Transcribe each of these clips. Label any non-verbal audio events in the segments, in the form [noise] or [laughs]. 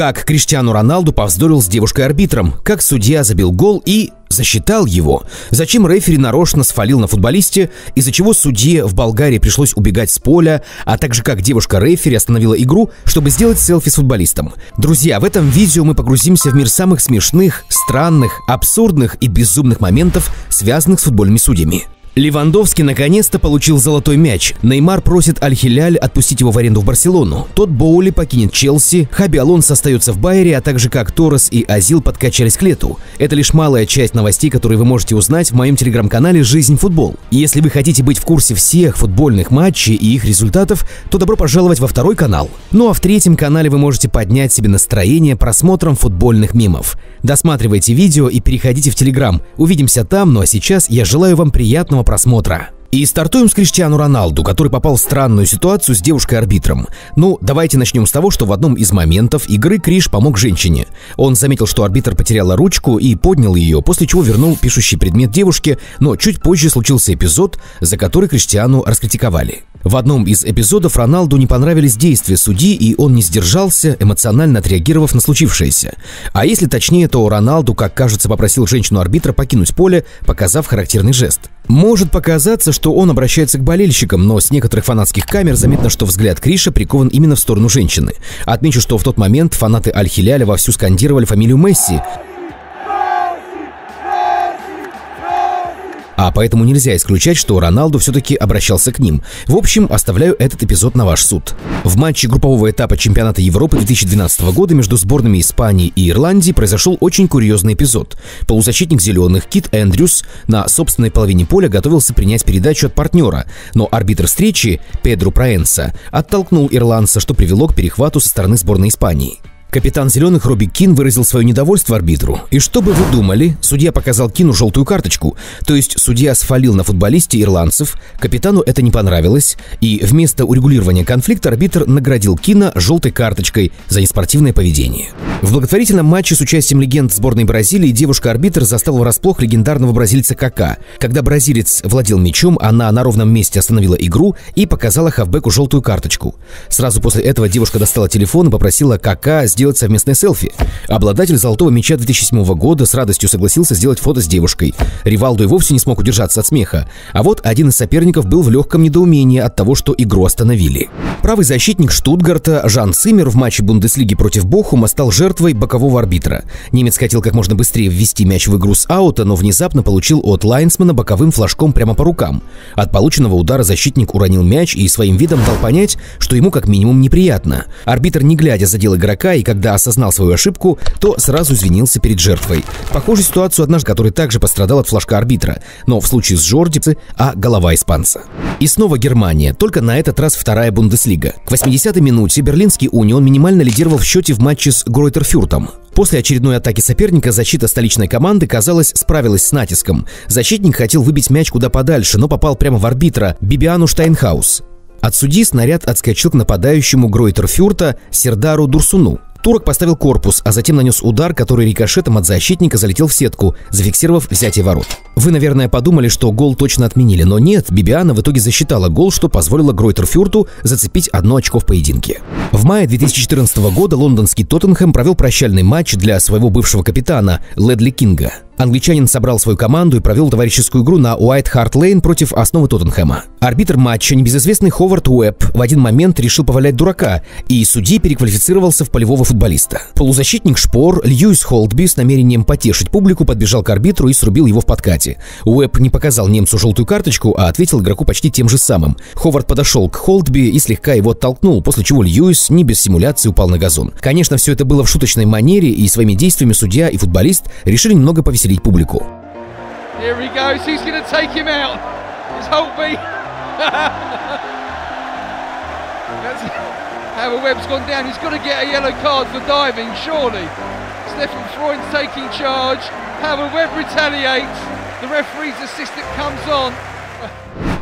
Как Криштиану Роналду повздорил с девушкой-арбитром, как судья забил гол и засчитал его. Зачем рефери нарочно сфалил на футболисте, из-за чего судье в Болгарии пришлось убегать с поля, а также как девушка-рефери остановила игру, чтобы сделать селфи с футболистом. Друзья, в этом видео мы погрузимся в мир самых смешных, странных, абсурдных и безумных моментов, связанных с футбольными судьями. Левандовский наконец-то получил золотой мяч. Неймар просит Аль-Хиляль отпустить его в аренду в Барселону. Тот Боули покинет Челси, Хаби Алонс остается в Байере, а также как Торрес и Азил подкачались к лету. Это лишь малая часть новостей, которые вы можете узнать в моем телеграм-канале «Жизнь футбол». Если вы хотите быть в курсе всех футбольных матчей и их результатов, то добро пожаловать во второй канал. Ну а в третьем канале вы можете поднять себе настроение просмотром футбольных мемов. Досматривайте видео и переходите в телеграм. Увидимся там, ну а сейчас я желаю вам приятного приятного просмотра. И стартуем с Криштиану Роналду, который попал в странную ситуацию с девушкой-арбитром. Ну, давайте начнем с того, что в одном из моментов игры Криш помог женщине. Он заметил, что арбитр потеряла ручку и поднял ее, после чего вернул пишущий предмет девушке, но чуть позже случился эпизод, за который Криштиану раскритиковали. В одном из эпизодов Роналду не понравились действия судьи, и он не сдержался, эмоционально отреагировав на случившееся. А если точнее, то Роналду, как кажется, попросил женщину-арбитра покинуть поле, показав характерный жест. Может показаться, что он обращается к болельщикам, но с некоторых фанатских камер заметно, что взгляд Криша прикован именно в сторону женщины. Отмечу, что в тот момент фанаты Аль-Хиляля вовсю скандировали фамилию Месси, а поэтому нельзя исключать, что Роналду все-таки обращался к ним. В общем, оставляю этот эпизод на ваш суд. В матче группового этапа чемпионата Европы 2012 года между сборными Испании и Ирландии произошел очень курьезный эпизод. Полузащитник «Зеленых» Кит Эндрюс на собственной половине поля готовился принять передачу от партнера, но арбитр встречи, Педро Праенса, оттолкнул ирландца, что привело к перехвату со стороны сборной Испании. Капитан «Зеленых» Робби Кин выразил свое недовольство арбитру. И что бы вы думали, судья показал Кину желтую карточку. То есть судья сфалил на футболисте ирландцев, капитану это не понравилось, и вместо урегулирования конфликта арбитр наградил Кина желтой карточкой за неспортивное поведение. В благотворительном матче с участием легенд сборной Бразилии девушка-арбитр застала врасплох легендарного бразильца Кака. Когда бразилец владел мячом, она на ровном месте остановила игру и показала хавбеку желтую карточку. Сразу после этого девушка достала телефон и попросила Кака сделать сделать совместное селфи. Обладатель золотого мяча 2007 года с радостью согласился сделать фото с девушкой. Ривалду и вовсе не смог удержаться от смеха. А вот один из соперников был в легком недоумении от того, что игру остановили. Правый защитник Штутгарта Жан Циммер в матче Бундеслиги против Бохума стал жертвой бокового арбитра. Немец хотел как можно быстрее ввести мяч в игру с аута, но внезапно получил от Лайнсмана боковым флажком прямо по рукам. От полученного удара защитник уронил мяч и своим видом дал понять, что ему как минимум неприятно. Арбитр, не глядя, задел игрока и когда осознал свою ошибку, то сразу извинился перед жертвой. Похожую ситуацию однажды, который также пострадал от флажка арбитра, но в случае с Жорди, а голова испанца. И снова Германия, только на этот раз вторая Бундеслига. К 80-й минуте Берлинский Унион минимально лидировал в счете в матче с Гройтер Фюртом. После очередной атаки соперника защита столичной команды, казалось, справилась с натиском. Защитник хотел выбить мяч куда подальше, но попал прямо в арбитра Бибиану Штайнхаус. От судьи снаряд отскочил к нападающему Гройтер Фюрта Сердару Дурсуну. Турок поставил корпус, а затем нанес удар, который рикошетом от защитника залетел в сетку, зафиксировав взятие ворот. Вы, наверное, подумали, что гол точно отменили, но нет, Бибиана в итоге засчитала гол, что позволило Гройтерфюрту зацепить одно очко в поединке. В мае 2014 года лондонский Тоттенхэм провел прощальный матч для своего бывшего капитана Ледли Кинга. Англичанин собрал свою команду и провел товарищескую игру на Уайт Харт Лейн против основы Тоттенхэма. Арбитр матча, небезызвестный Ховард Уэбб, в один момент решил повалять дурака, и судьи переквалифицировался в полевого футболиста. Полузащитник Шпор Льюис Холдби с намерением потешить публику подбежал к арбитру и срубил его в подкате. Уэбб не показал немцу желтую карточку, а ответил игроку почти тем же самым. Ховард подошел к Холдби и слегка его оттолкнул, после чего Льюис не без симуляции упал на газон. Конечно, все это было в шуточной манере, и своими действиями судья и футболист решили немного повеселить публику. Howard Webb's gone down. He's got to get a yellow card for diving, surely. Stefan Freund's taking charge. Howard Webb retaliates. The referee's assistant comes on.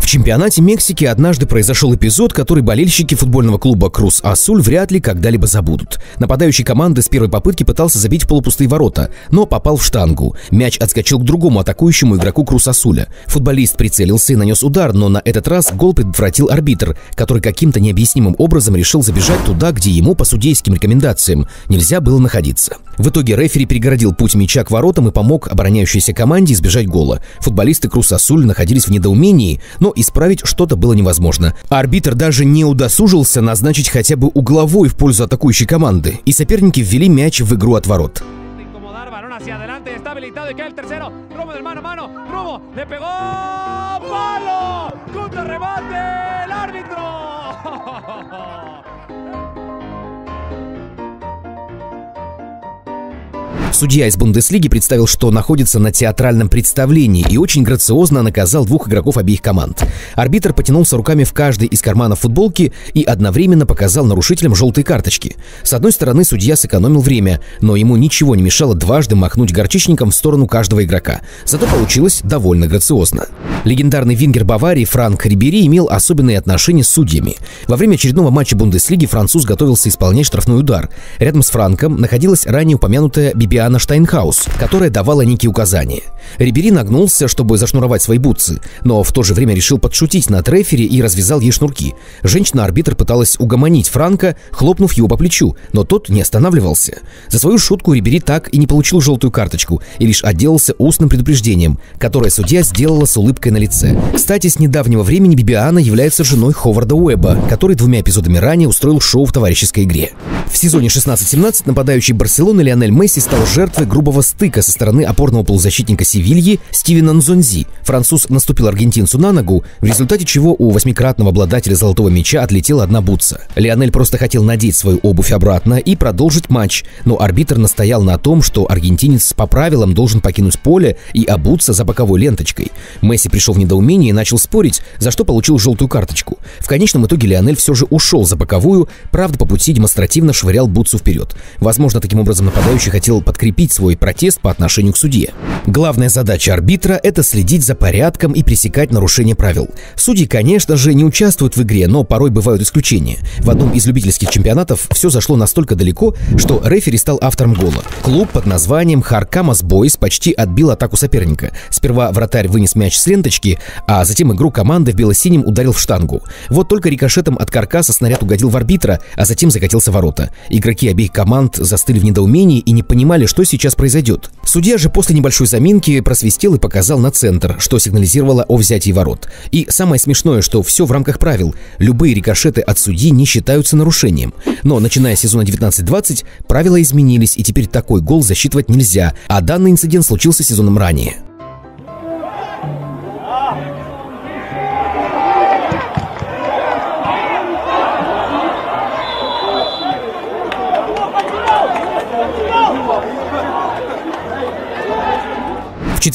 В чемпионате Мексики однажды произошел эпизод, который болельщики футбольного клуба «Крус Асуль» вряд ли когда-либо забудут. Нападающий команды с первой попытки пытался забить в полупустые ворота, но попал в штангу. Мяч отскочил к другому атакующему игроку «Крус Асуля». Футболист прицелился и нанес удар, но на этот раз гол предотвратил арбитр, который каким-то необъяснимым образом решил забежать туда, где ему, по судейским рекомендациям, нельзя было находиться. В итоге рефери перегородил путь мяча к воротам и помог обороняющейся команде избежать гола. Футболисты «Крус Асуль» находились в недоумении, но исправить что-то было невозможно. Арбитр даже не удосужился назначить хотя бы угловой в пользу атакующей команды, и соперники ввели мяч в игру от ворот. hacia adelante, está [laughs] Судья из Бундеслиги представил, что находится на театральном представлении и очень грациозно наказал двух игроков обеих команд. Арбитр потянулся руками в каждый из карманов футболки и одновременно показал нарушителям желтые карточки. С одной стороны, судья сэкономил время, но ему ничего не мешало дважды махнуть горчичником в сторону каждого игрока. Зато получилось довольно грациозно. Легендарный вингер Баварии Франк Рибери имел особенные отношения с судьями. Во время очередного матча Бундеслиги француз готовился исполнять штрафной удар. Рядом с Франком находилась ранее упомянутая Бибиана Анна Штайнхаус, которая давала некие указания. Рибери нагнулся, чтобы зашнуровать свои бутсы, но в то же время решил подшутить на рефери и развязал ей шнурки. Женщина-арбитр пыталась угомонить Франка, хлопнув его по плечу, но тот не останавливался. За свою шутку Рибери так и не получил желтую карточку и лишь отделался устным предупреждением, которое судья сделала с улыбкой на лице. Кстати, с недавнего времени Бибиана является женой Ховарда Уэба, который двумя эпизодами ранее устроил шоу в товарищеской игре. В сезоне 16-17 нападающий Барселоны Лионель Месси стал жертвой грубого стыка со стороны опорного полузащитника Севильи Стивена Нзонзи. Француз наступил аргентинцу на ногу, в результате чего у восьмикратного обладателя золотого мяча отлетела одна бутса. Лионель просто хотел надеть свою обувь обратно и продолжить матч, но арбитр настоял на том, что аргентинец по правилам должен покинуть поле и обуться за боковой ленточкой. Месси пришел в недоумение и начал спорить, за что получил желтую карточку. В конечном итоге Лионель все же ушел за боковую, правда по пути демонстративно швырял бутсу вперед. Возможно, таким образом нападающий хотел подкрепить свой протест по отношению к судье. Главная задача арбитра – это следить за порядком и пресекать нарушения правил. Судьи, конечно же, не участвуют в игре, но порой бывают исключения. В одном из любительских чемпионатов все зашло настолько далеко, что рефери стал автором гола. Клуб под названием Харкамас Бойс почти отбил атаку соперника. Сперва вратарь вынес мяч с ленточки, а затем игру команды в бело-синем ударил в штангу. Вот только рикошетом от каркаса снаряд угодил в арбитра, а затем закатился в ворота. Игроки обеих команд застыли в недоумении и не понимали, что сейчас произойдет. Судья же после небольшой заминки просвистел и показал на центр, что сигнализировало о взятии ворот. И самое смешное, что все в рамках правил. Любые рикошеты от судьи не считаются нарушением. Но начиная с сезона 19-20 правила изменились, и теперь такой гол засчитывать нельзя, а данный инцидент случился сезоном ранее.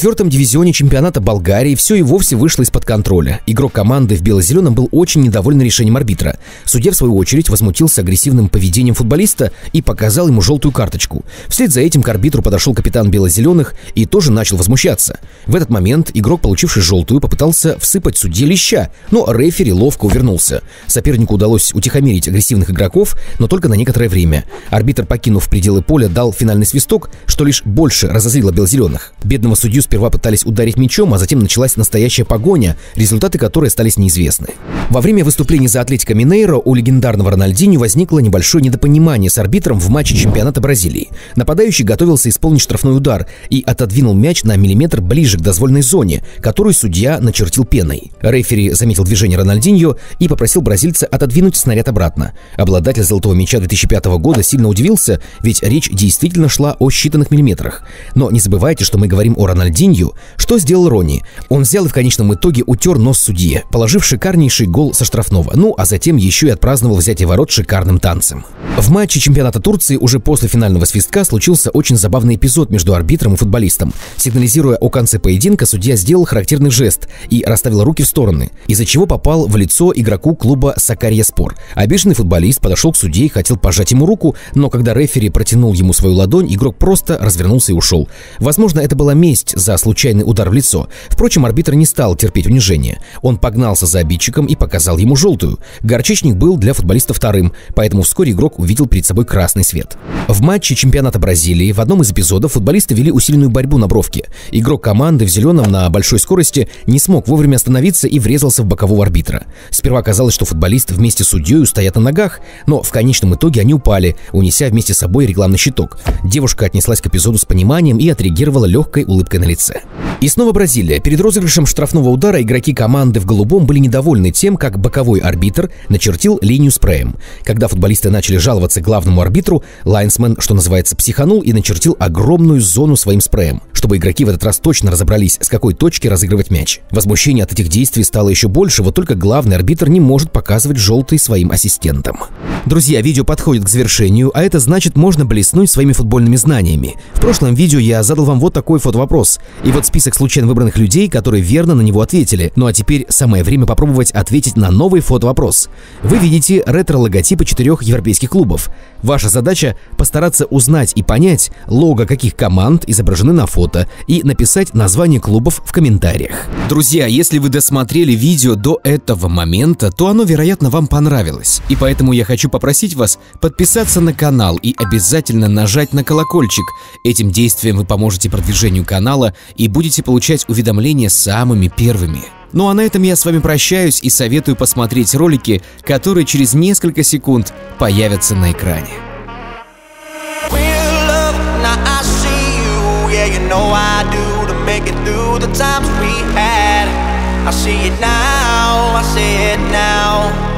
Четвертом дивизионе чемпионата Болгарии все и вовсе вышло из-под контроля. Игрок команды в бело-зеленом был очень недоволен решением арбитра. Судья, в свою очередь, возмутился агрессивным поведением футболиста и показал ему желтую карточку. Вслед за этим к арбитру подошел капитан бело-зеленых и тоже начал возмущаться. В этот момент игрок, получивший желтую, попытался всыпать судье леща, но рефери ловко увернулся. Сопернику удалось утихомирить агрессивных игроков, но только на некоторое время. Арбитр, покинув пределы поля, дал финальный свисток, что лишь больше разозлило бело-зеленых. Бедного судью сперва пытались ударить мячом, а затем началась настоящая погоня, результаты которой остались неизвестны. Во время выступления за Атлетико Минейро у легендарного Рональдини возникло небольшое недопонимание с арбитром в матче чемпионата Бразилии. Нападающий готовился исполнить штрафной удар и отодвинул мяч на миллиметр ближе к дозвольной зоне, которую судья начертил пеной. Рефери заметил движение Рональдиньо и попросил бразильца отодвинуть снаряд обратно. Обладатель золотого мяча 2005 года сильно удивился, ведь речь действительно шла о считанных миллиметрах. Но не забывайте, что мы говорим о Рональдиньо что сделал Ронни? Он взял и в конечном итоге утер нос судье, положив шикарнейший гол со штрафного, ну а затем еще и отпраздновал взятие ворот шикарным танцем. В матче чемпионата Турции уже после финального свистка случился очень забавный эпизод между арбитром и футболистом. Сигнализируя о конце поединка, судья сделал характерный жест и расставил руки в стороны, из-за чего попал в лицо игроку клуба Сакарья Спор. Обиженный футболист подошел к судье и хотел пожать ему руку, но когда рефери протянул ему свою ладонь, игрок просто развернулся и ушел. Возможно, это была месть есть за случайный удар в лицо. Впрочем, арбитр не стал терпеть унижение. Он погнался за обидчиком и показал ему желтую. Горчичник был для футболиста вторым, поэтому вскоре игрок увидел перед собой красный свет. В матче чемпионата Бразилии в одном из эпизодов футболисты вели усиленную борьбу на бровке. Игрок команды в зеленом на большой скорости не смог вовремя остановиться и врезался в бокового арбитра. Сперва казалось, что футболист вместе с судьей стоят на ногах, но в конечном итоге они упали, унеся вместе с собой рекламный щиток. Девушка отнеслась к эпизоду с пониманием и отреагировала легкой улыбкой на лице. И снова Бразилия. Перед розыгрышем штрафного удара игроки команды в голубом были недовольны тем, как боковой арбитр начертил линию спреем. Когда футболисты начали жаловаться главному арбитру, лайнсмен, что называется, психанул и начертил огромную зону своим спреем, чтобы игроки в этот раз точно разобрались, с какой точки разыгрывать мяч. Возмущение от этих действий стало еще больше, вот только главный арбитр не может показывать желтый своим ассистентам. Друзья, видео подходит к завершению, а это значит, можно блеснуть своими футбольными знаниями. В прошлом видео я задал вам вот такой фотовопрос. И вот список случайно выбранных людей, которые верно на него ответили. Ну а теперь самое время попробовать ответить на новый фотовопрос. Вы видите ретро-логотипы четырех европейских клубов. Ваша задача – постараться узнать и понять, лого каких команд изображены на фото, и написать название клубов в комментариях. Друзья, если вы досмотрели видео до этого момента, то оно, вероятно, вам понравилось. И поэтому я хочу попросить вас подписаться на канал и обязательно нажать на колокольчик. Этим действием вы поможете продвижению канала и будете получать уведомления самыми первыми. Ну а на этом я с вами прощаюсь и советую посмотреть ролики, которые через несколько секунд появятся на экране. I see it now, I see it now